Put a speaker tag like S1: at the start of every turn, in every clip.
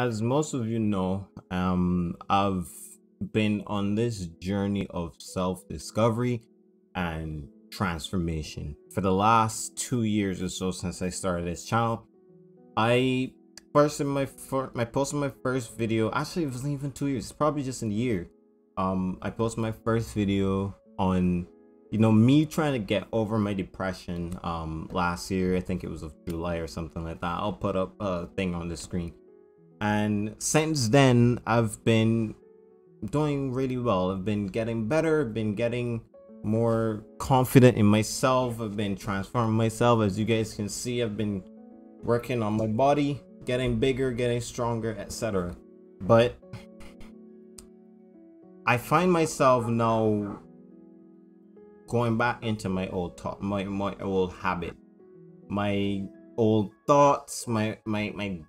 S1: as most of you know, um, I've been on this journey of self discovery and transformation for the last two years or so since I started this channel. I first in my first, my posted my first video. Actually, it wasn't even two years. It's probably just a year. Um, I posted my first video on, you know, me trying to get over my depression. Um, last year, I think it was of July or something like that. I'll put up a thing on the screen and since then i've been doing really well. I've been getting better. I've been getting more confident in myself. I've been transforming myself. As you guys can see i've been working on my body getting bigger getting stronger etc but i find myself now going back into my old thought my, my old habit. My old thoughts my my my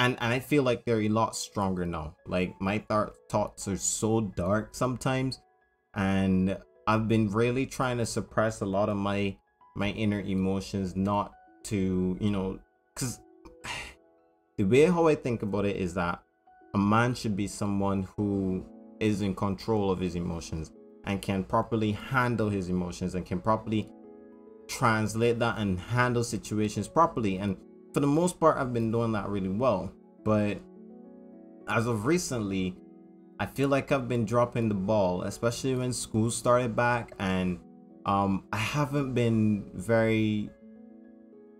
S1: and and I feel like they're a lot stronger now. Like my th- thoughts are so dark sometimes, and I've been really trying to suppress a lot of my my inner emotions, not to you know, because the way how I think about it is that a man should be someone who is in control of his emotions and can properly handle his emotions and can properly translate that and handle situations properly and for the most part I've been doing that really well but as of recently I feel like I've been dropping the ball especially when school started back and um I haven't been very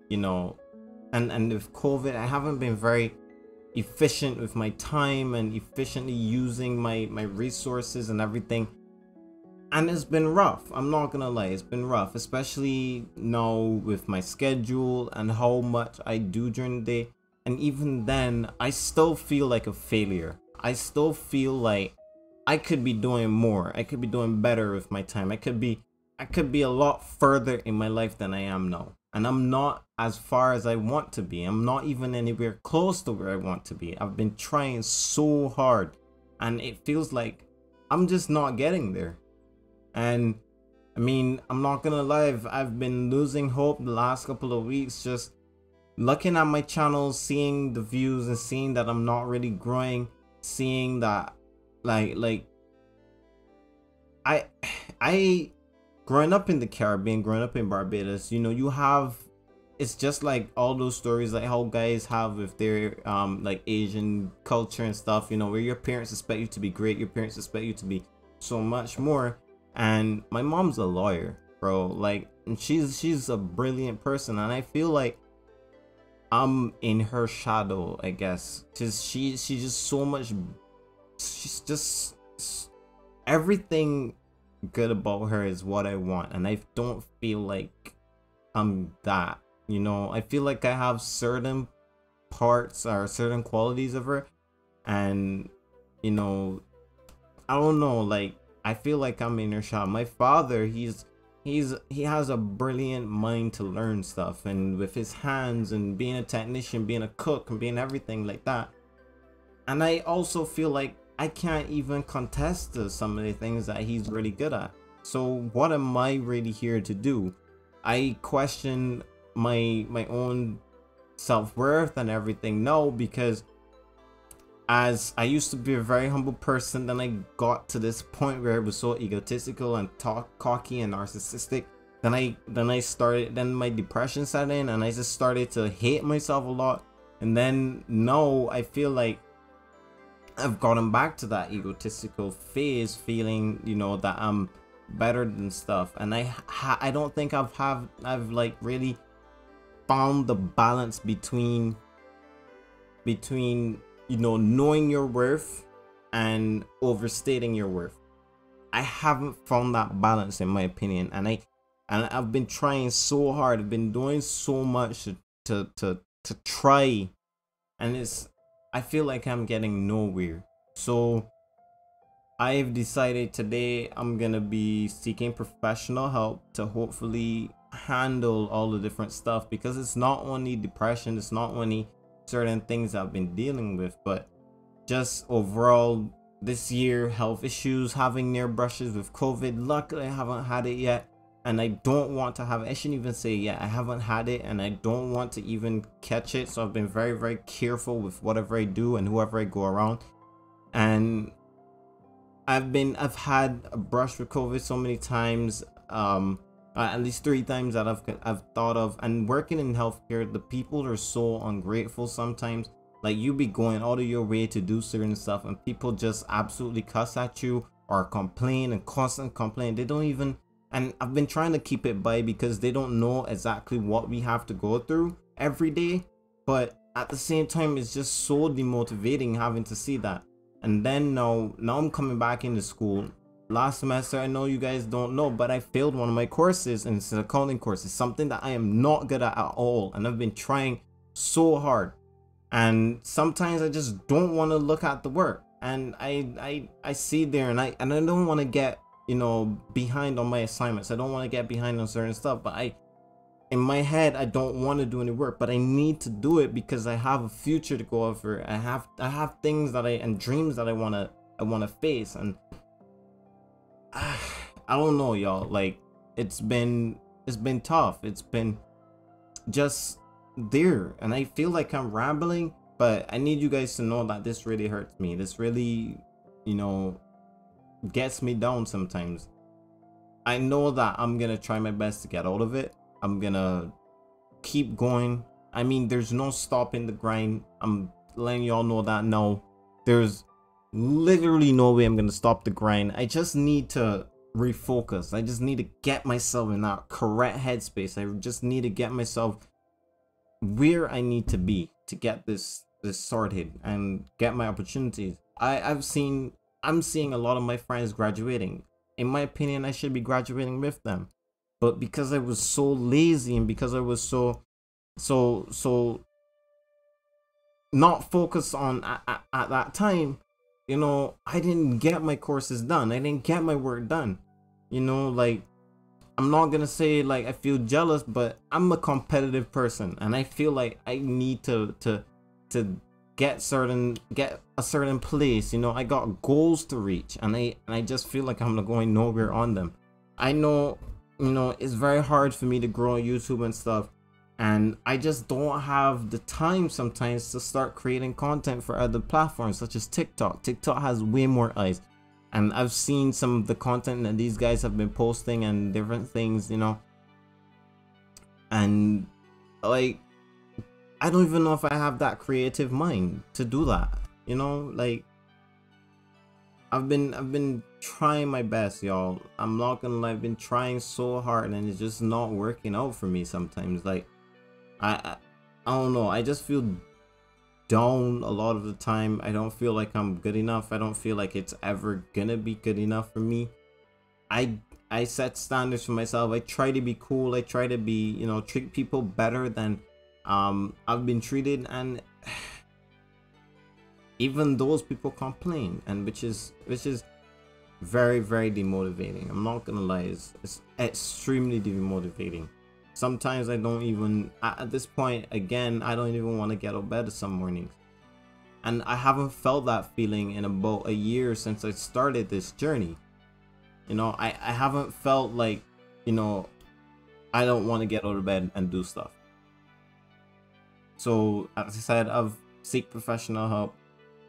S1: you know and and with COVID I haven't been very efficient with my time and efficiently using my my resources and everything and it's been rough i'm not gonna lie it's been rough especially now with my schedule and how much i do during the day. And even then i still feel like a failure. I still feel like i could be doing more i could be doing better with my time. I could be i could be a lot further in my life than i am now. And i'm not as far as i want to be. I'm not even anywhere close to where i want to be. I've been trying so hard and it feels like i'm just not getting there and I mean, I'm not gonna lie, I've, been losing hope the last couple of weeks just looking at my channel, seeing the views and seeing that I'm not really growing, seeing that like like I I growing up in the Caribbean, growing up in Barbados, you know, you have it's just like all those stories like how guys have with their um like Asian culture and stuff, you know, where your parents expect you to be great, your parents expect you to be so much more and my mom's a lawyer bro. Like she's she's a brilliant person. And i feel like i'm in her shadow i guess. Because she she's just so much she's just everything good about her is what i want. And i don't feel like i'm that you know? I feel like i have certain parts or certain qualities of her. And you know i don't know like I feel like I'm in her shop. My father, he's he's he has a brilliant mind to learn stuff and with his hands and being a technician, being a cook and being everything like that. And I also feel like I can't even contest some of the things that he's really good at. So what am I really here to do? I question my my own self-worth and everything no because as I used to be a very humble person, then I got to this point where I was so egotistical and talk cocky and narcissistic. Then I then I started then my depression set in and I just started to hate myself a lot. And then now I feel like I've gotten back to that egotistical phase, feeling you know that I'm better than stuff. And I I don't think I've have I've like really found the balance between between you know, knowing your worth and overstating your worth. I haven't found that balance in my opinion, and I and I've been trying so hard. I've been doing so much to to to, to try, and it's I feel like I'm getting nowhere. So I've decided today I'm gonna be seeking professional help to hopefully handle all the different stuff because it's not only depression, it's not only certain things I've been dealing with, but just overall this year, health issues, having near brushes with COVID. Luckily, I haven't had it yet. and I don't want to have it. I shouldn't even say yeah, I haven't had it and I don't want to even catch it. So I've been very, very careful with whatever I do and whoever I go around. And I've been I've had a brush with COVID so many times. Um uh, at least three times that I've I've thought of. And working in healthcare the people are so ungrateful sometimes. Like you be going out of your way to do certain stuff and people just absolutely cuss at you or complain and constant complain they don't even and I've been trying to keep it by because they don't know exactly what we have to go through every day. But at the same time it's just so demotivating having to see that. And then now now I'm coming back into school last semester I know you guys don't know but I failed one of my courses and it's an accounting course. It's something that I am not good at at all and I've been trying so hard. And sometimes I just don't want to look at the work. And I I I see there and I and I don't want to get you know behind on my assignments. I don't want to get behind on certain stuff but I in my head I don't want to do any work but I need to do it because I have a future to go over. I have I have things that I and dreams that I want to I want to face and I don't know, y'all. Like, it's been it's been tough. It's been just there, and I feel like I'm rambling, but I need you guys to know that this really hurts me. This really, you know, gets me down sometimes. I know that I'm gonna try my best to get out of it. I'm gonna keep going. I mean, there's no stopping the grind. I'm letting y'all know that now. There's literally no way I'm gonna stop the grind. I just need to refocus. I just need to get myself in that correct headspace. I just need to get myself where I need to be to get this this sorted and get my opportunities. I I've seen I'm seeing a lot of my friends graduating. In my opinion, I should be graduating with them. But because I was so lazy and because I was so so so not focused on at, at, at that time you know, I didn't get my courses done. I didn't get my work done. You know, like I'm not gonna say like I feel jealous, but I'm a competitive person and I feel like I need to to to get certain get a certain place. You know, I got goals to reach and I and I just feel like I'm going nowhere on them. I know, you know, it's very hard for me to grow on YouTube and stuff and I just don't have the time sometimes to start creating content for other platforms such as TikTok. TikTok has way more eyes and I've seen some of the content that these guys have been posting and different things, you know. And like I don't even know if I have that creative mind to do that. You know, like I've been I've been trying my best, y'all. I'm not gonna lie, I've been trying so hard and it's just not working out for me sometimes. Like I, I I don't know. I just feel down a lot of the time. I don't feel like I'm good enough. I don't feel like it's ever gonna be good enough for me. I I set standards for myself. I try to be cool. I try to be, you know, treat people better than um I've been treated and even those people complain and which is which is very very demotivating. I'm not gonna lie, it's, it's extremely demotivating sometimes I don't even at this point again I don't even want to get out of bed some mornings. And I haven't felt that feeling in about a year since I started this journey. You know I, I haven't felt like you know I don't want to get out of bed and do stuff. So as I said I've seek professional help.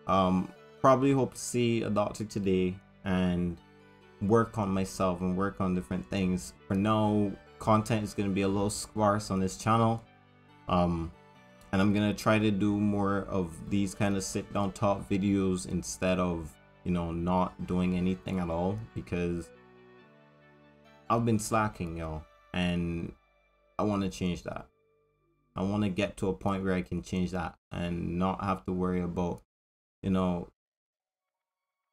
S1: Um probably hope to see a doctor today and work on myself and work on different things. For now content is going to be a little sparse on this channel. Um, and I'm going to try to do more of these kind of sit down talk videos instead of, you know, not doing anything at all because I've been slacking, y'all. And I want to change that. I want to get to a point where I can change that and not have to worry about, you know,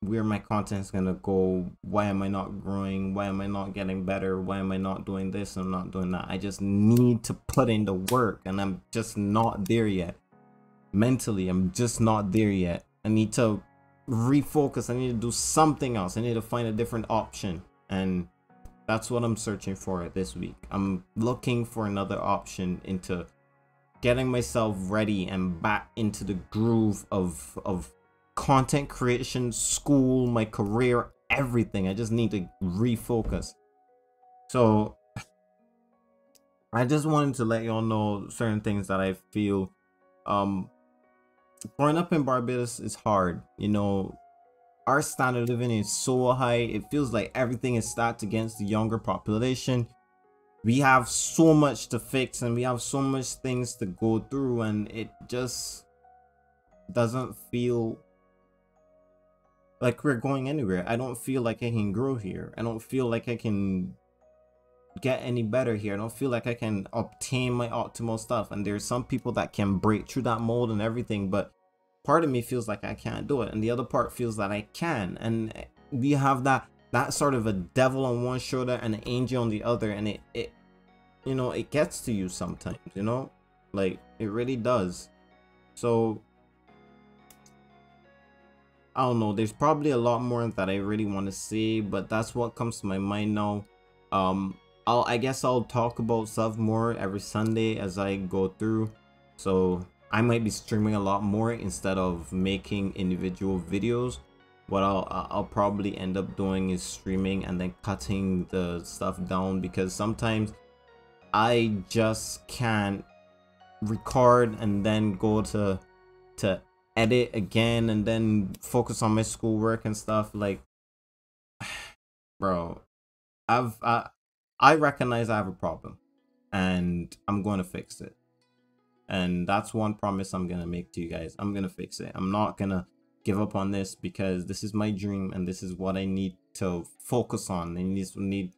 S1: where my content is gonna go why am i not growing why am i not getting better why am i not doing this i'm not doing that. I just need to put in the work and i'm just not there yet. Mentally i'm just not there yet. I need to refocus i need to do something else i need to find a different option. And that's what i'm searching for this week. I'm looking for another option into getting myself ready and back into the groove of of content creation, school, my career, everything. I just need to refocus. So I just wanted to let y'all know certain things that I feel um growing up in Barbados is hard. You know, our standard of living is so high. It feels like everything is stacked against the younger population. We have so much to fix and we have so much things to go through and it just doesn't feel like we're going anywhere. I don't feel like I can grow here. I don't feel like I can get any better here. I don't feel like I can obtain my optimal stuff. And there's some people that can break through that mold and everything, but part of me feels like I can't do it. And the other part feels that I can. And we have that that sort of a devil on one shoulder and an angel on the other. And it, it you know, it gets to you sometimes, you know? Like it really does. So I don't know. There's probably a lot more that I really want to see, but that's what comes to my mind now. Um, I'll I guess I'll talk about stuff more every Sunday as I go through. So I might be streaming a lot more instead of making individual videos. What I'll I'll probably end up doing is streaming and then cutting the stuff down because sometimes I just can't record and then go to to edit again and then focus on my schoolwork and stuff like bro I've I, I recognize I have a problem and I'm going to fix it. And that's one promise I'm going to make to you guys. I'm going to fix it. I'm not going to give up on this because this is my dream and this is what I need to focus on. I need, need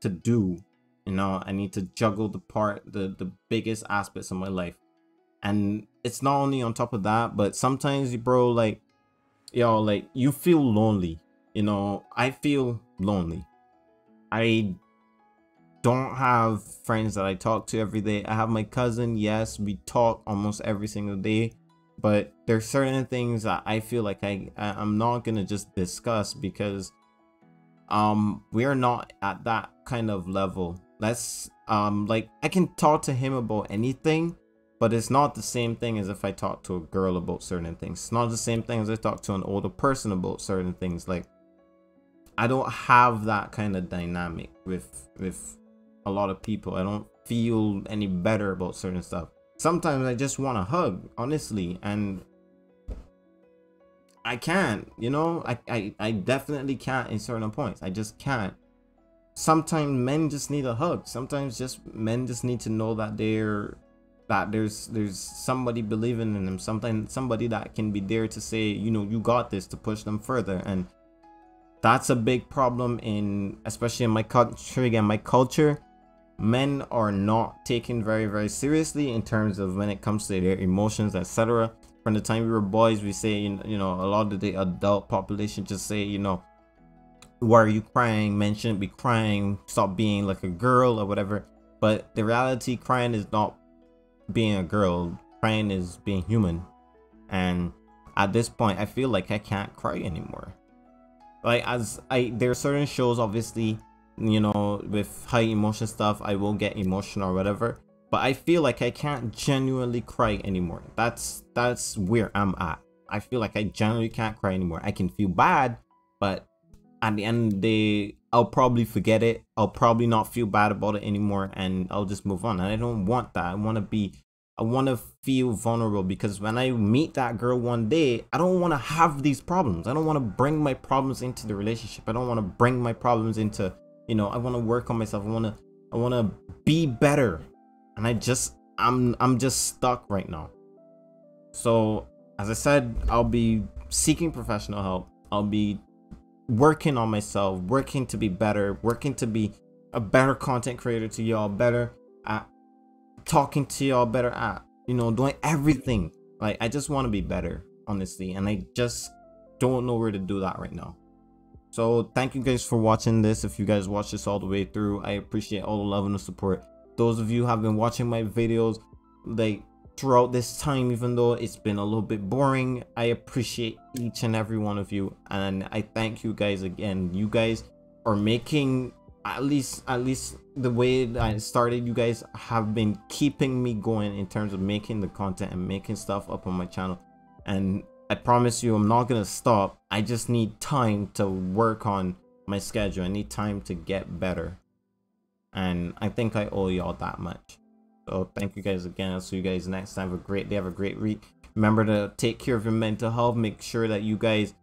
S1: to do. You know, I need to juggle the part, the, the biggest aspects of my life. And it's not only on top of that, but sometimes, you bro, like, yo, like, you feel lonely. You know, I feel lonely. I don't have friends that I talk to every day. I have my cousin, yes, we talk almost every single day, but there's certain things that I feel like I, I am not gonna just discuss because um we are not at that kind of level. Let's um like I can talk to him about anything, but it's not the same thing as if I talk to a girl about certain things. It's not the same thing as I talk to an older person about certain things. Like I don't have that kind of dynamic with with a lot of people. I don't feel any better about certain stuff. Sometimes I just want a hug, honestly, and I can't, you know, I, I, I definitely can't in certain points. I just can't. Sometimes men just need a hug. Sometimes just men just need to know that they're that there's there's somebody believing in them. something somebody that can be there to say, you know, you got this to push them further. And that's a big problem in especially in my country again, my culture men are not taken very very seriously in terms of when it comes to their emotions etc from the time we were boys we say you know a lot of the adult population just say you know why are you crying men shouldn't be crying stop being like a girl or whatever but the reality crying is not being a girl crying is being human. And at this point i feel like i can't cry anymore. Like as i there are certain shows obviously you know with high emotion stuff i will get emotional or whatever. But i feel like i can't genuinely cry anymore. That's that's where i'm at. I feel like i genuinely can't cry anymore. I can feel bad but at the end of the day i'll probably forget it. I'll probably not feel bad about it anymore and i'll just move on. And i don't want that. I want to be I want to feel vulnerable because when I meet that girl one day, I don't want to have these problems. I don't want to bring my problems into the relationship. I don't want to bring my problems into you know i want to work on myself. I want to i want to be better. And i just i'm i'm just stuck right now. So as i said i'll be seeking professional help. I'll be working on myself working to be better working to be a better content creator to y'all better at talking to y'all better at you know doing everything like i just want to be better honestly and i just don't know where to do that right now so thank you guys for watching this. If you guys watch this all the way through, I appreciate all the love and the support. Those of you have been watching my videos like throughout this time, even though it's been a little bit boring, I appreciate each and every one of you. And I thank you guys again. You guys are making at least at least the way I started, you guys have been keeping me going in terms of making the content and making stuff up on my channel. And I promise you I'm not gonna stop. I just need time to work on my schedule. I need time to get better. and I think I owe y'all that much. So thank you guys again. I'll see you guys next time. Have a great day. Have a great week. Remember to take care of your mental health. Make sure that you guys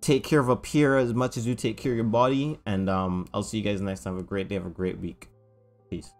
S1: take care of up here as much as you take care of your body. And um, I'll see you guys next time. Have a great day. Have a great week. Peace.